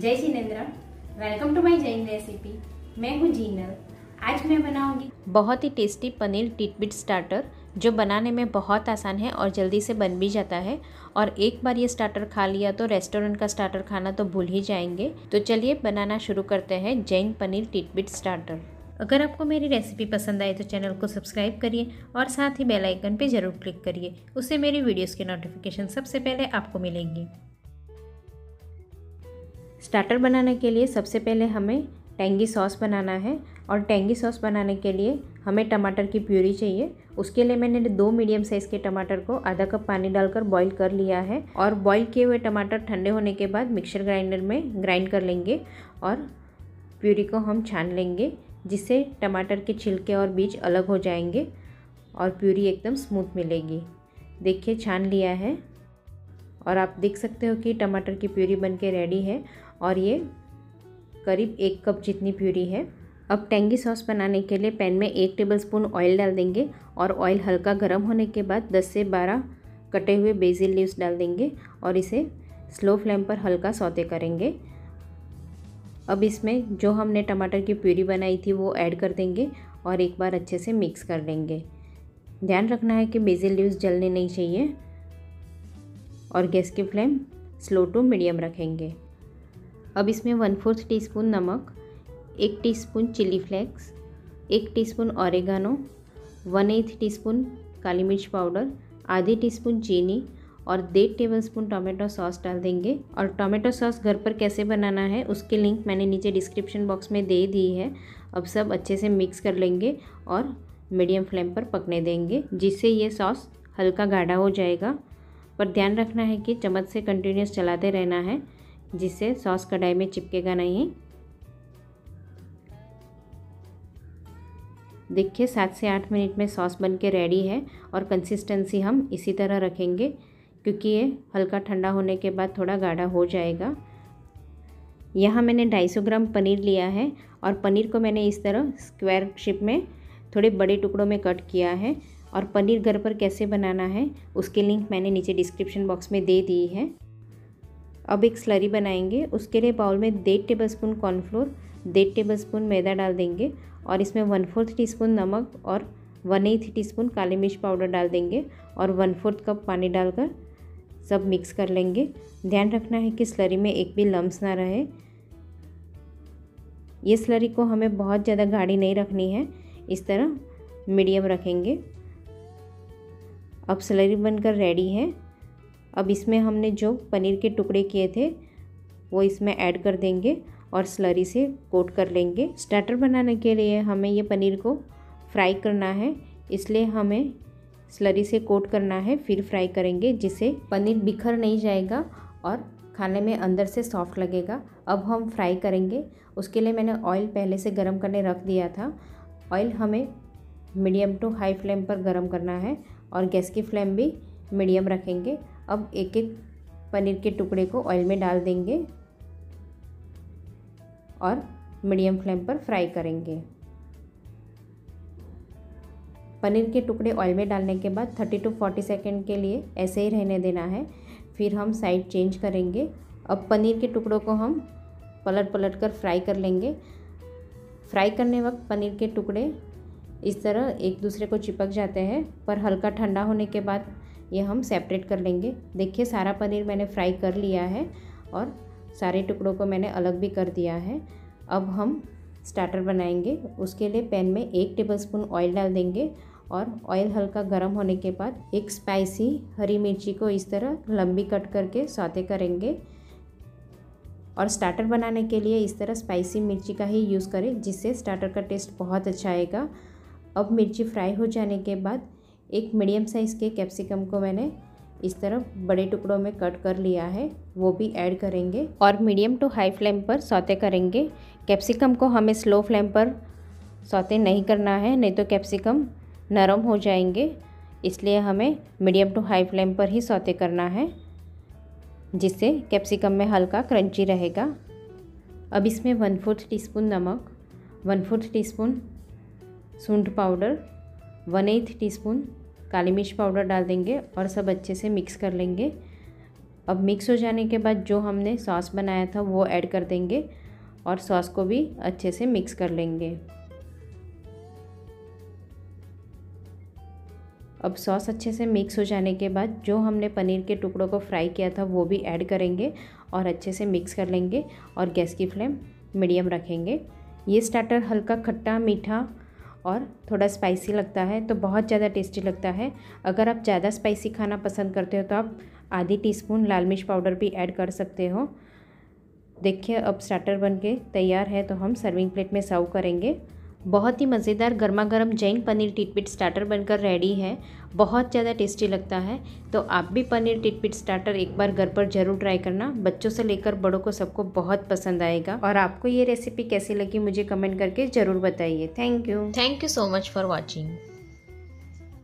जय Jinendra. Welcome to my Jain recipe मैं हूँ जीनल। आज मैं बनाऊँगी। बहुत ही टेस्टी पनीर टिटबिट स्टार्टर जो बनाने में बहुत आसान है और जल्दी से बन भी जाता है। और एक बार ये स्टार्टर खा लिया तो रेस्टोरेंट का स्टार्टर खाना तो भूल ही जाएँगे। तो चलिए बनाना शुरू करते हैं जैन पनीर टिटबिट स्टार्टर अगर आपको मेरी रेसिपी पसंद आए तो चैनल को सब्सक्राइब करिए और साथ ही बेल आइकन पे ज़रूर क्लिक करिए। उससे मेरी वीडियोस की नोटिफिकेशन सबसे पहले आपको मिलेंगी। स्टार्टर बनाने के लिए सबसे पहले हमें टेंगी सॉस बनाना है और टेंगी सॉस बनाने के लिए हमें टमाटर की प्यूरी चाहिए। उसके लिए मैंने दो मीडियम साइज़ के टमाटर को आधा कप पानी डालकर बॉईल कर लिया है और बॉईल किए हुए टमाटर ठंडे होने के बाद मिक्सर ग्राइंडर में ग्राइंड कर लेंगे और प्यूरी को हम छान लेंगे, जिससे टमाटर के छिलके और बीज अलग हो जाएँगे और प्यूरी एकदम स्मूथ मिलेगी। देखिए, छान लिया है और आप देख सकते हो कि टमाटर की प्यूरी बन के रेडी है और ये करीब एक कप जितनी प्यूरी है। अब टेंगी सॉस बनाने के लिए पैन में एक टेबलस्पून ऑयल डाल देंगे और ऑयल हल्का गर्म होने के बाद 10 से 12 कटे हुए बेसिल लीव्स डाल देंगे और इसे स्लो फ्लेम पर हल्का सौते करेंगे। अब इसमें जो हमने टमाटर की प्यूरी बनाई थी वो ऐड कर देंगे और एक बार अच्छे से मिक्स कर लेंगे ध्यान रखना है कि बेसिल लीव्स जलने नहीं चाहिए और गैस की फ्लेम स्लो टू मीडियम रखेंगे। अब इसमें वन फोर्थ टी स्पून नमक, एक टीस्पून चिली फ्लेक्स, एक teaspoon oregano, one eighth teaspoon काली मिर्च पाउडर, आधी टीस्पून चीनी और डेढ़ टेबल स्पून टोमेटो सॉस डाल देंगे। और टोमेटो सॉस घर पर कैसे बनाना है, उसकी लिंक मैंने नीचे डिस्क्रिप्शन बॉक्स में दे दी है। अब सब अच्छे से मिक्स कर लेंगे और मीडियम फ्लेम पर पकने देंगे, जिससे ये सॉस हल्का गाढ़ा हो जाएगा। पर ध्यान रखना है कि चम्मच से कंटिन्यूस चलाते रहना है। जिससे सॉस कढ़ाई में चिपकेगा नहीं। देखिए, सात से आठ मिनट में सॉस बन के रेडी है और कंसिस्टेंसी हम इसी तरह रखेंगे, क्योंकि ये हल्का ठंडा होने के बाद थोड़ा गाढ़ा हो जाएगा। यहाँ मैंने 250 ग्राम पनीर लिया है और पनीर को मैंने इस तरह स्क्वायर शेप में थोड़े बड़े टुकड़ों में कट किया है। और पनीर घर पर कैसे बनाना है, उसकी लिंक मैंने नीचे डिस्क्रिप्शन बॉक्स में दे दी है। अब एक स्लरी बनाएँगे। उसके लिए बाउल में डेढ़ टेबल स्पून कॉर्नफ्लोर डेढ़ टेबल स्पून मैदा डाल देंगे और इसमें वन फोर्थ टी स्पून नमक और वन एथ टी स्पून काली मिर्च पाउडर डाल देंगे और वन फोर्थ कप पानी डालकर सब मिक्स कर लेंगे। ध्यान रखना है कि स्लरी में एक भी लम्स ना रहे। ये स्लरी को हमें बहुत ज़्यादा गाढ़ी नहीं रखनी है। इस तरह मीडियम रखेंगे। अब स्लरी बनकर रेडी है। अब इसमें हमने जो पनीर के टुकड़े किए थे, वो इसमें ऐड कर देंगे और स्लरी से कोट कर लेंगे। स्टार्टर बनाने के लिए हमें ये पनीर को फ्राई करना है। इसलिए हमें स्लरी से कोट करना है, फिर फ्राई करेंगे, जिससे पनीर बिखर नहीं जाएगा और खाने में अंदर से सॉफ्ट लगेगा। अब हम फ्राई करेंगे। उसके लिए मैंने ऑयल पहले से गर्म करने रख दिया था। ऑयल हमें मीडियम टू हाई फ्लेम पर गर्म करना है और गैस की फ्लेम भी मीडियम रखेंगे। अब एक एक पनीर के टुकड़े को ऑयल में डाल देंगे और मीडियम फ्लेम पर फ्राई करेंगे। पनीर के टुकड़े ऑयल में डालने के बाद 30 टू 40 सेकेंड के लिए ऐसे ही रहने देना है। फिर हम साइड चेंज करेंगे। अब पनीर के टुकड़ों को हम पलट पलट कर फ्राई कर लेंगे। फ्राई करने वक्त पनीर के टुकड़े इस तरह एक दूसरे को चिपक जाते हैं। पर हल्का ठंडा होने के बाद ये हम सेपरेट कर लेंगे। देखिए, सारा पनीर मैंने फ्राई कर लिया है और सारे टुकड़ों को मैंने अलग भी कर दिया है। अब हम स्टार्टर बनाएँगे। उसके लिए पैन में एक टेबलस्पून ऑयल डाल देंगे और ऑयल हल्का गर्म होने के बाद एक स्पाइसी हरी मिर्ची को इस तरह लंबी कट करके सौते करेंगे। और स्टार्टर बनाने के लिए इस तरह स्पाइसी मिर्ची का ही यूज़ करें, जिससे स्टार्टर का टेस्ट बहुत अच्छा आएगा। अब मिर्ची फ्राई हो जाने के बाद एक मीडियम साइज़ के कैप्सिकम को मैंने इस तरह बड़े टुकड़ों में कट कर लिया है, वो भी ऐड करेंगे और मीडियम टू हाई फ्लेम पर सौते करेंगे। कैप्सिकम को हमें स्लो फ्लेम पर सौते नहीं करना है, नहीं तो कैप्सिकम नरम हो जाएँगे, इसलिए हमें मीडियम टू हाई फ्लेम पर ही सौते करना है, जिससे कैप्सिकम में हल्का क्रंची रहेगा। अब इसमें वन फोर्थ टीस्पून नमक, वन फोर्थ टीस्पून सूंठ पाउडर, वन एथ टीस्पून काली मिर्च पाउडर डाल देंगे और सब अच्छे से मिक्स कर लेंगे। अब मिक्स हो जाने के बाद जो हमने सॉस बनाया था वो ऐड कर देंगे और सॉस को भी अच्छे से मिक्स कर लेंगे। अब सॉस अच्छे से मिक्स हो जाने के बाद जो हमने पनीर के टुकड़ों को फ्राई किया था वो भी ऐड करेंगे और अच्छे से मिक्स कर लेंगे और गैस की फ्लेम मीडियम रखेंगे। ये स्टार्टर हल्का खट्टा मीठा और थोड़ा स्पाइसी लगता है तो बहुत ज़्यादा टेस्टी लगता है। अगर आप ज़्यादा स्पाइसी खाना पसंद करते हो तो आप आधी टी स्पून लाल मिर्च पाउडर भी ऐड कर सकते हो। देखिए, अब स्टार्टर बन के तैयार है तो हम सर्विंग प्लेट में सर्व करेंगे। बहुत ही मज़ेदार गर्मा गर्म जैन पनीर टिटपिट स्टार्टर बनकर रेडी है। बहुत ज़्यादा टेस्टी लगता है। तो आप भी पनीर टिटपिट स्टार्टर एक बार घर पर ज़रूर ट्राई करना। बच्चों से लेकर बड़ों को सबको बहुत पसंद आएगा। और आपको ये रेसिपी कैसी लगी मुझे कमेंट करके ज़रूर बताइए। Thank you thank you so much for watching